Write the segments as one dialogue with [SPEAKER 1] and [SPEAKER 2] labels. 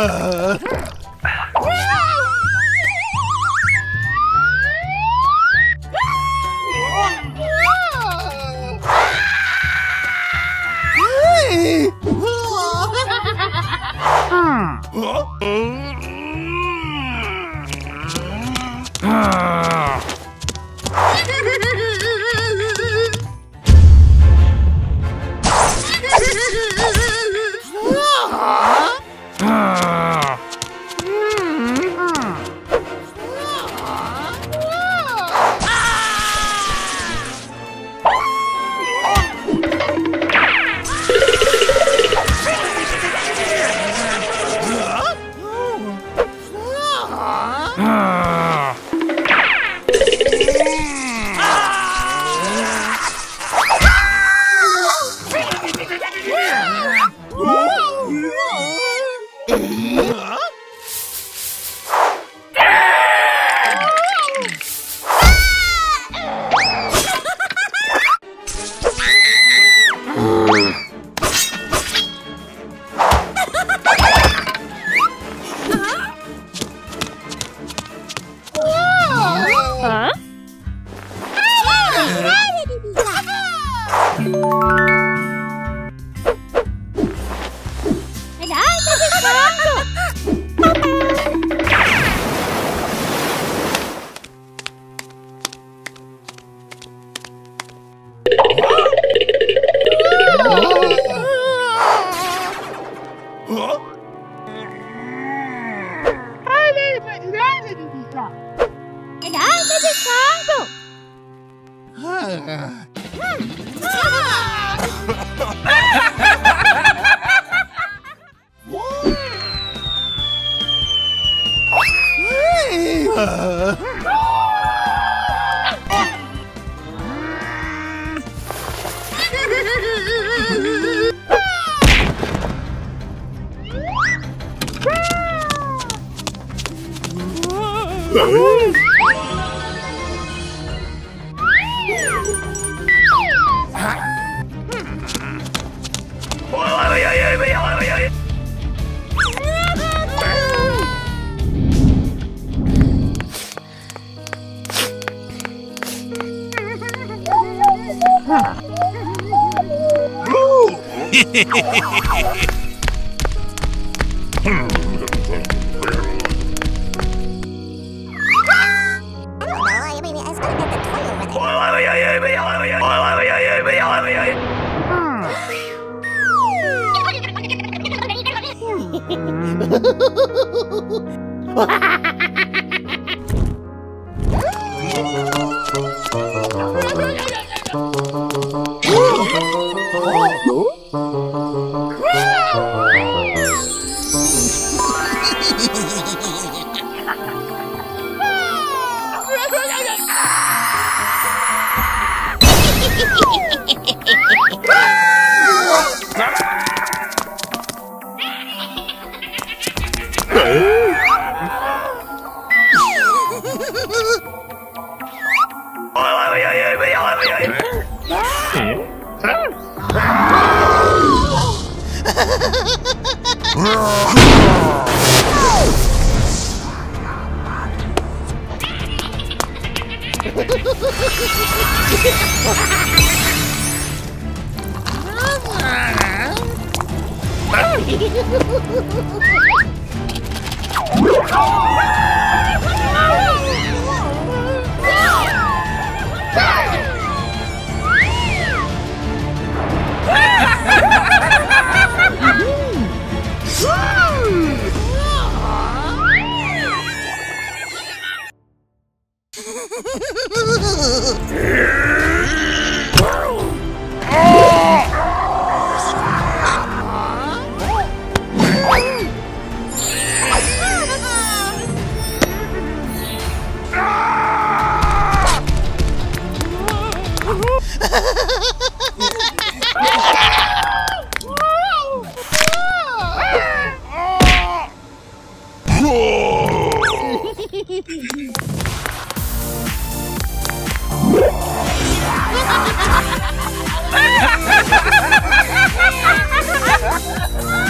[SPEAKER 1] uh. 어? Ha ha ha ha ha! Here! Whoa!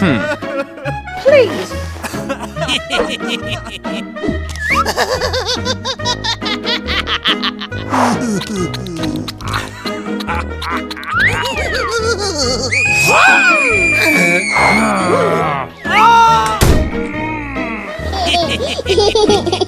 [SPEAKER 1] Hmm. Please. Ah.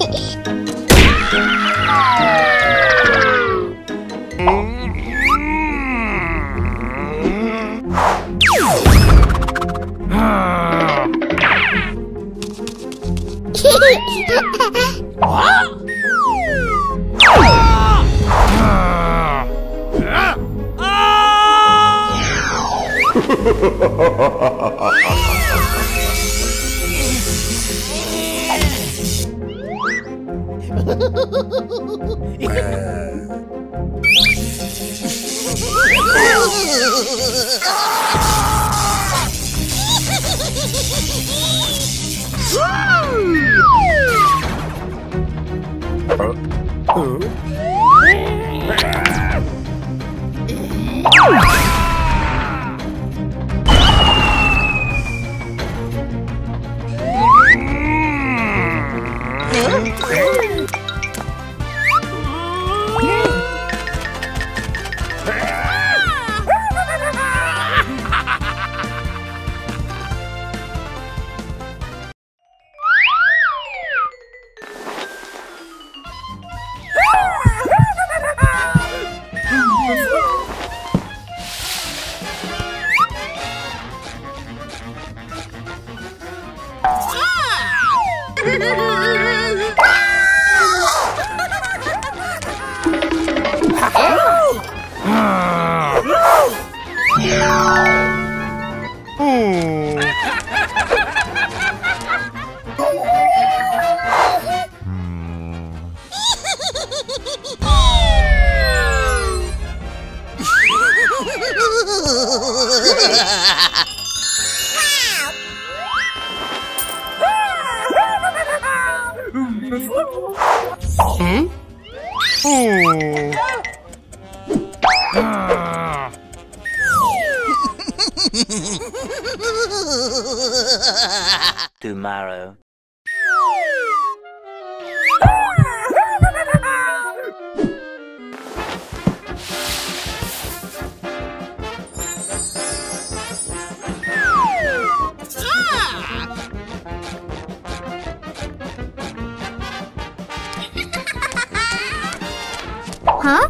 [SPEAKER 1] Woo! Hmm? Oh. Tomorrow. Huh?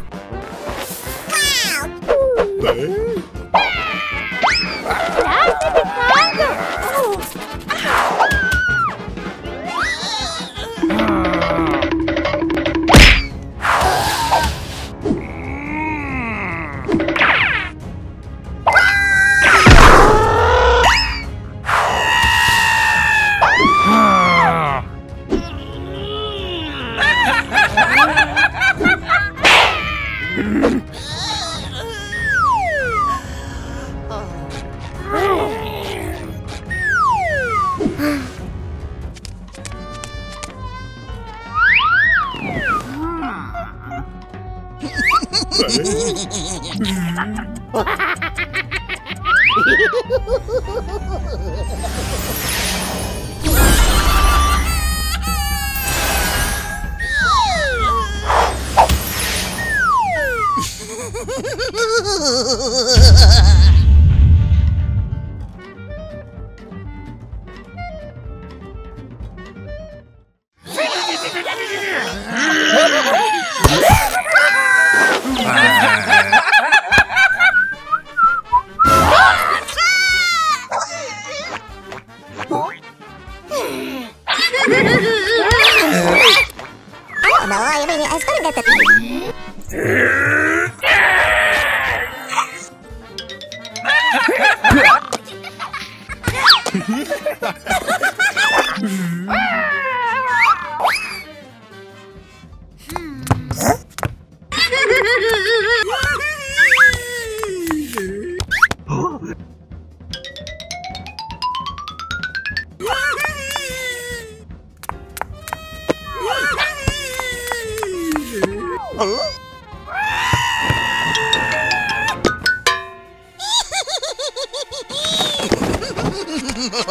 [SPEAKER 1] Ha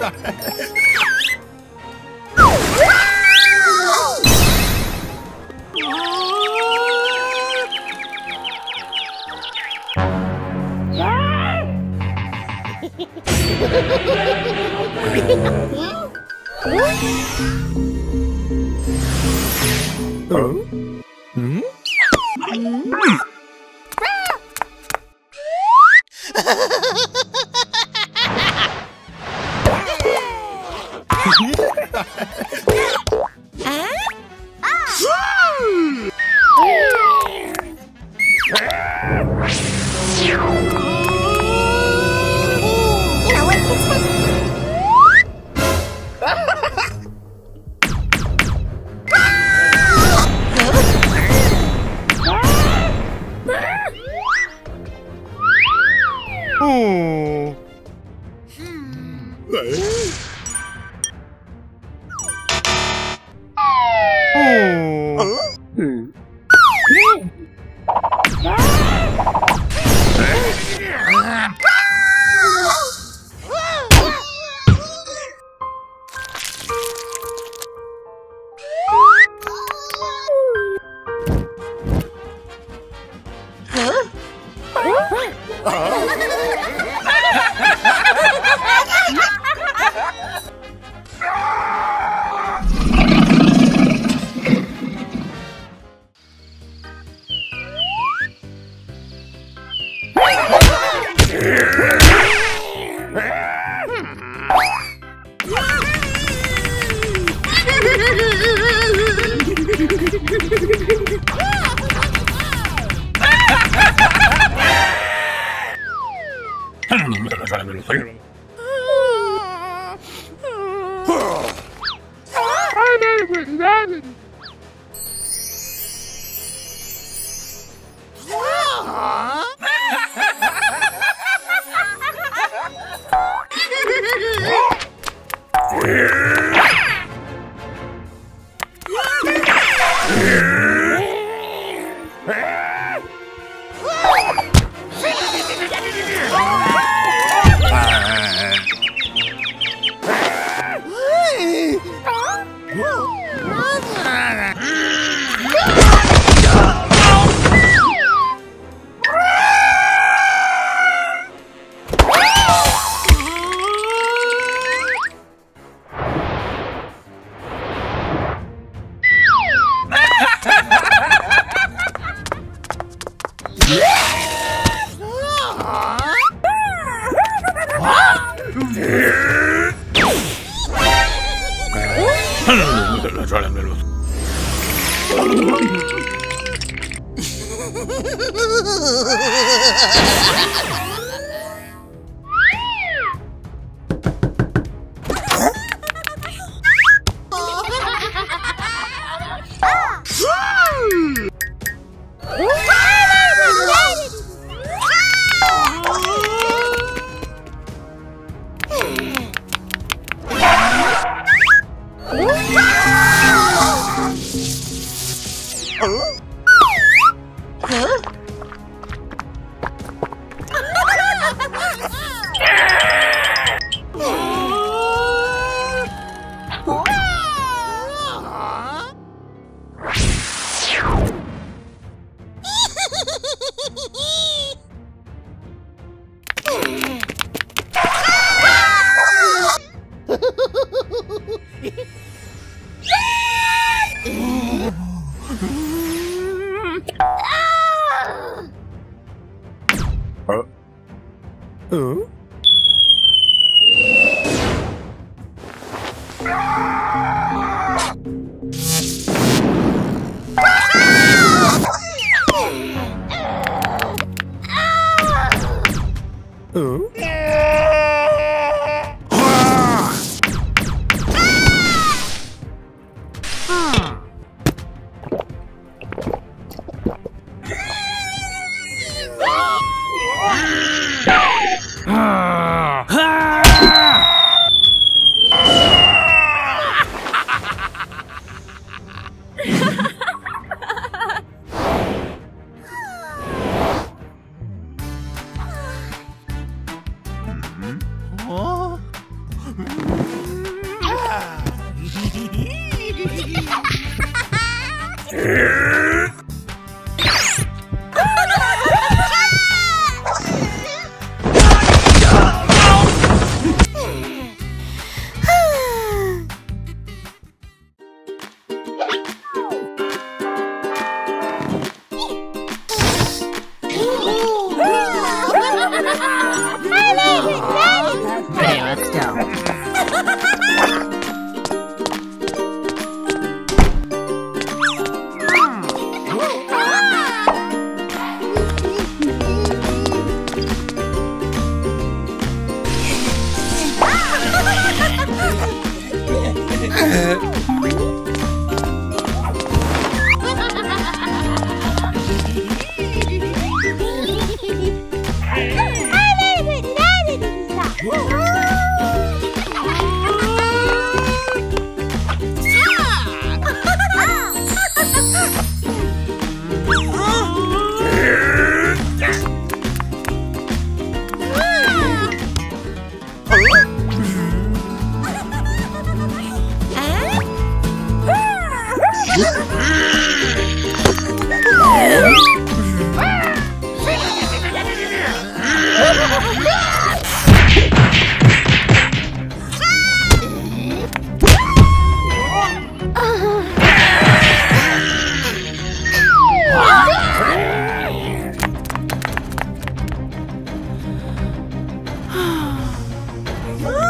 [SPEAKER 1] ha ha ha!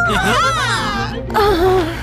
[SPEAKER 1] 啊！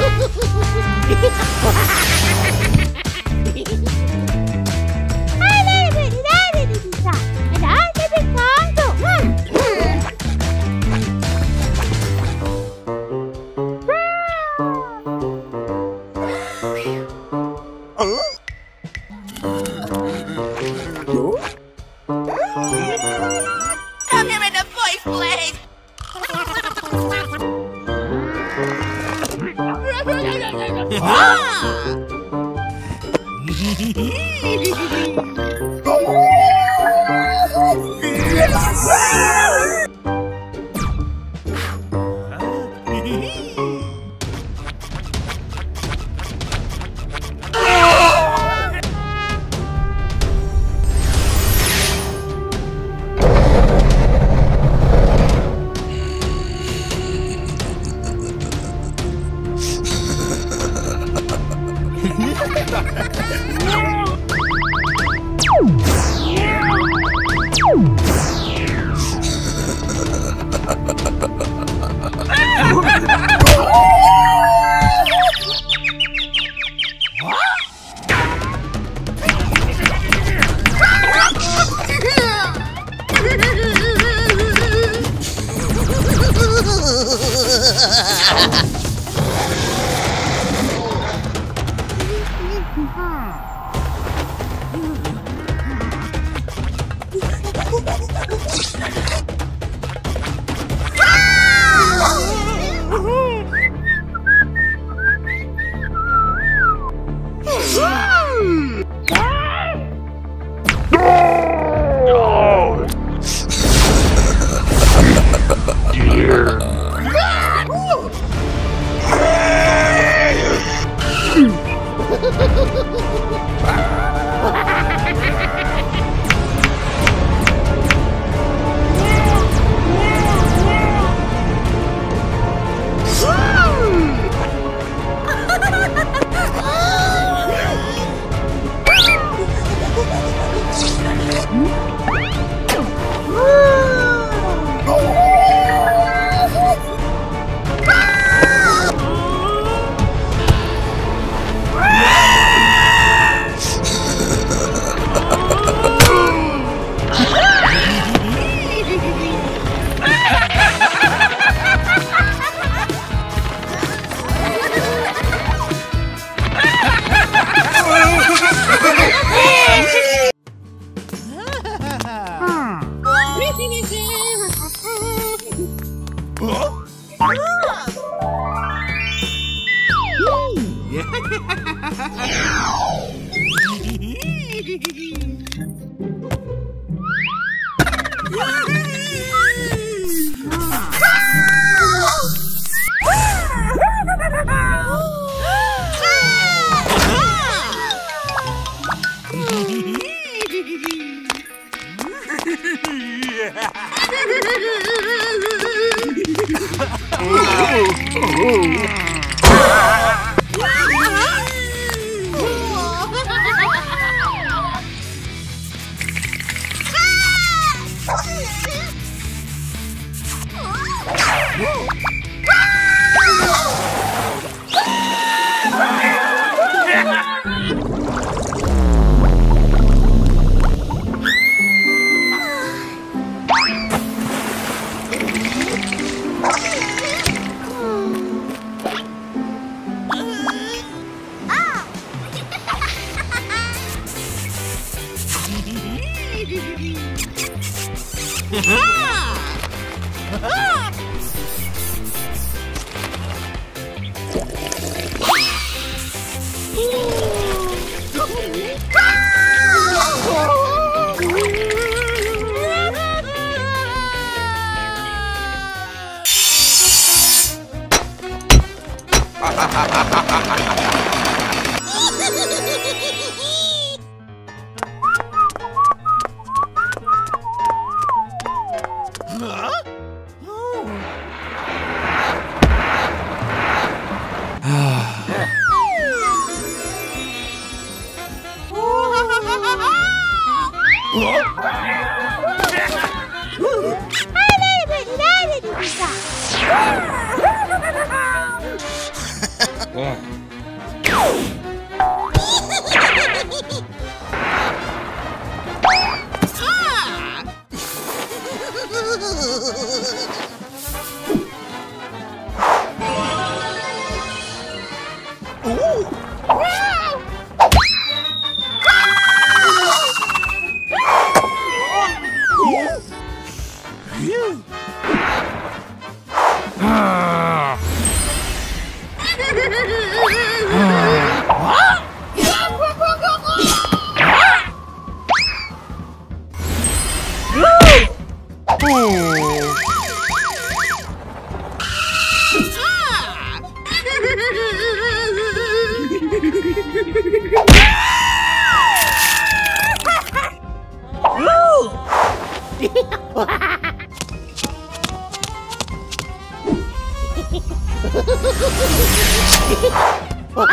[SPEAKER 1] Ha ha ha! Huh? 어?